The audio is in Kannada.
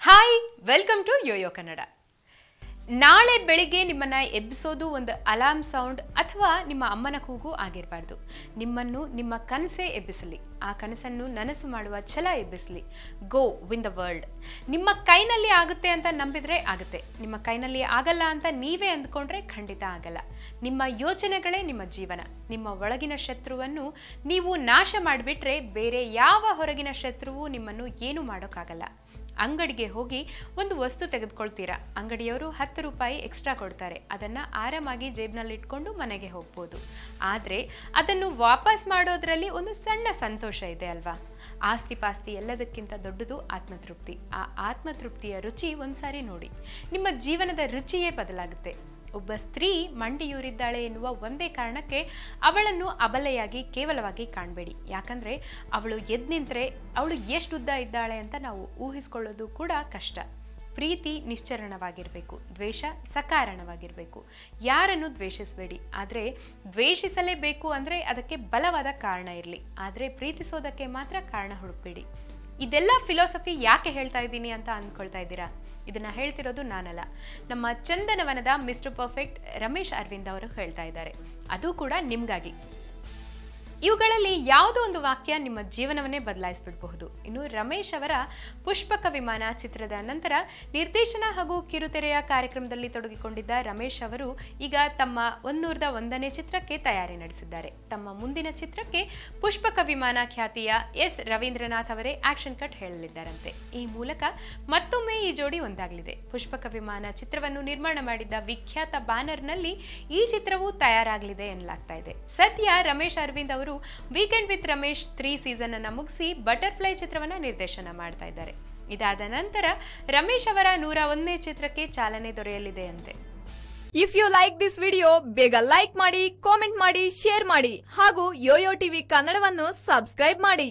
Hi welcome to YoYo Kannada ನಾಳೆ ಬೆಳಿಗ್ಗೆ ನಿಮ್ಮನ್ನ ಎಬ್ಬಿಸೋದು ಒಂದು ಅಲಾರ್ಮ್ ಸೌಂಡ್ ಅಥವಾ ನಿಮ್ಮ ಅಮ್ಮನ ಕೂಗು ಆಗಿರಬಾರ್ದು. ನಿಮ್ಮನ್ನು ನಿಮ್ಮ ಕನಸೇ ಎಬ್ಬಿಸಲಿ. ಆ ಕನಸನ್ನು ನನಸು ಮಾಡುವ ಛಲ ಎಬ್ಬಿಸಲಿ. ಗೋ ವಿನ್ ದ ವರ್ಲ್ಡ್ ನಿಮ್ಮ ಕೈನಲ್ಲಿ ಆಗುತ್ತೆ ಅಂತ ನಂಬಿದ್ರೆ ಆಗುತ್ತೆ. ನಿಮ್ಮ ಕೈನಲ್ಲಿ ಆಗಲ್ಲ ಅಂತ ನೀವೇ ಅಂದ್ಕೊಂಡ್ರೆ ಖಂಡಿತ ಆಗಲ್ಲ. ನಿಮ್ಮ ಯೋಚನೆಗಳೇ ನಿಮ್ಮ ಜೀವನ. ನಿಮ್ಮ ಒಳಗಿನ ಶತ್ರುವನ್ನು ನೀವು ನಾಶ ಮಾಡಿಬಿಟ್ರೆ ಬೇರೆ ಯಾವ ಹೊರಗಿನ ಶತ್ರುವು ನಿಮ್ಮನ್ನು ಏನು ಮಾಡೋಕ್ಕಾಗಲ್ಲ. ಅಂಗಡಿಗೆ ಹೋಗಿ ಒಂದು ವಸ್ತು ತೆಗೆದುಕೊಳ್ತೀರಾ? ಅಂಗಡಿಯವರು ಹತ್ತು ರೂಪಾಯಿ ಎಕ್ಸ್ಟ್ರಾ ಕೊಡ್ತಾರೆ. ಅದನ್ನು ಆರಾಮಾಗಿ ಜೇಬ್ನಲ್ಲಿ ಇಟ್ಕೊಂಡು ಮನೆಗೆ ಹೋಗ್ಬೋದು. ಆದರೆ ಅದನ್ನು ವಾಪಸ್ ಮಾಡೋದ್ರಲ್ಲಿ ಒಂದು ಸಣ್ಣ ಸಂತೋಷ ಇದೆ ಅಲ್ವಾ? ಆಸ್ತಿ ಪಾಸ್ತಿ ಎಲ್ಲದಕ್ಕಿಂತ ದೊಡ್ಡದು ಆತ್ಮತೃಪ್ತಿ. ಆ ಆತ್ಮತೃಪ್ತಿಯ ರುಚಿ ಒಂದ್ಸಾರಿ ನೋಡಿ. ನಿಮ್ಮ ಜೀವನದ ರುಚಿಯೇ ಬದಲಾಗುತ್ತೆ. ಒಬ್ಬ ಸ್ತ್ರೀ ಮಂಡಿಯೂರಿದ್ದಾಳೆ ಎನ್ನುವ ಒಂದೇ ಕಾರಣಕ್ಕೆ ಅವಳನ್ನು ಅಬಲೆಯಾಗಿ ಕೇವಲವಾಗಿ ಕಾಣಬೇಡಿ. ಯಾಕಂದ್ರೆ ಅವಳು ಎದ್ ನಿಂತರೆ ಅವಳು ಎಷ್ಟು ಉದ್ದ ಇದ್ದಾಳೆ ಅಂತ ನಾವು ಊಹಿಸ್ಕೊಳ್ಳೋದು ಕೂಡ ಕಷ್ಟ. ಪ್ರೀತಿ ನಿಶ್ಚರಣವಾಗಿರಬೇಕು, ದ್ವೇಷ ಸಕಾರಣವಾಗಿರಬೇಕು. ಯಾರನ್ನು ದ್ವೇಷಿಸಬೇಡಿ, ಆದರೆ ದ್ವೇಷಿಸಲೇಬೇಕು ಅಂದರೆ ಅದಕ್ಕೆ ಬಲವಾದ ಕಾರಣ ಇರಲಿ, ಆದರೆ ಪ್ರೀತಿಸೋದಕ್ಕೆ ಮಾತ್ರ ಕಾರಣ ಹುಡುಕಬೇಡಿ. ಇದೆಲ್ಲ ಫಿಲಾಸಫಿ ಯಾಕೆ ಹೇಳ್ತಾ ಇದ್ದೀನಿ ಅಂತ ಅಂದ್ಕೊಳ್ತಾ ಇದ್ದೀರಾ? ಇದನ್ನು ಹೇಳ್ತಿರೋದು ನಾನಲ್ಲ. ನಮ್ಮ ಚಂದನವನದ ಮಿಸ್ಟರ್ ಪರ್ಫೆಕ್ಟ್ ರಮೇಶ್ ಅರವಿಂದ್ ಅವರು ಹೇಳ್ತಾ ಇದ್ದಾರೆ. ಅದು ಕೂಡ ನಿಮ್ಗಾಗಿ. ಇವುಗಳಲ್ಲಿ ಯಾವುದೋ ಒಂದು ವಾಕ್ಯ ನಿಮ್ಮ ಜೀವನವನ್ನೇ ಬದಲಾಯಿಸ್ಬಿಡಬಹುದು. ಇನ್ನು ರಮೇಶ್ ಅವರ ಪುಷ್ಪಕ ವಿಮಾನ ಚಿತ್ರದ ನಂತರ ನಿರ್ದೇಶನ ಹಾಗೂ ಕಿರುತೆರೆಯ ಕಾರ್ಯಕ್ರಮದಲ್ಲಿ ತೊಡಗಿಕೊಂಡಿದ್ದ ರಮೇಶ್ ಅವರು ಈಗ ತಮ್ಮ ಒಂದೂರದ ಒಂದನೇ ಚಿತ್ರಕ್ಕೆ ತಯಾರಿ ನಡೆಸಿದ್ದಾರೆ. ತಮ್ಮ ಮುಂದಿನ ಚಿತ್ರಕ್ಕೆ ಪುಷ್ಪಕ ವಿಮಾನ ಖ್ಯಾತಿಯ ಎಸ್ ರವೀಂದ್ರನಾಥ್ ಅವರೇ ಆಕ್ಷನ್ ಕಟ್ ಹೇಳಲಿದ್ದಾರಂತೆ. ಈ ಮೂಲಕ ಮತ್ತೊಮ್ಮೆ ಈ ಜೋಡಿ ಒಂದಾಗಲಿದೆ. ಪುಷ್ಪಕ ವಿಮಾನ ಚಿತ್ರವನ್ನು ನಿರ್ಮಾಣ ಮಾಡಿದ್ದ ವಿಖ್ಯಾತ ಬ್ಯಾನರ್ನಲ್ಲಿ ಈ ಚಿತ್ರವು ತಯಾರಾಗಲಿದೆ ಎನ್ನಲಾಗ್ತಾ ಇದೆ. ಸದ್ಯ ರಮೇಶ್ ಅರವಿಂದ್ ಅವರು weekend with Ramesh three season ಅನ್ನ ಮುಗಿಸಿ ಬಟರ್ಫ್ಲೈ ಚಿತ್ರವನ್ನ ನಿರ್ದೇಶನ ಮಾಡ್ತಾ ಇದ್ದಾರೆ. ಇದಾದ ನಂತರ ರಮೇಶ್ ಅವರ ನೂರ ಒಂದನೇ ಚಿತ್ರಕ್ಕೆ ಚಾಲನೆ ದೊರೆಯಲಿದೆ ಅಂತೆ if you like this video ಬೇಗ ಲೈಕ್ ಮಾಡಿ ಕಾಮೆಂಟ್ ಮಾಡಿ ಶೇರ್ ಮಾಡಿ ಹಾಗೂ ಯೋಯೋ ಟಿವಿ ಕನ್ನಡವನ್ನು ಸಬ್ಸ್ಕ್ರೈಬ್ ಮಾಡಿ.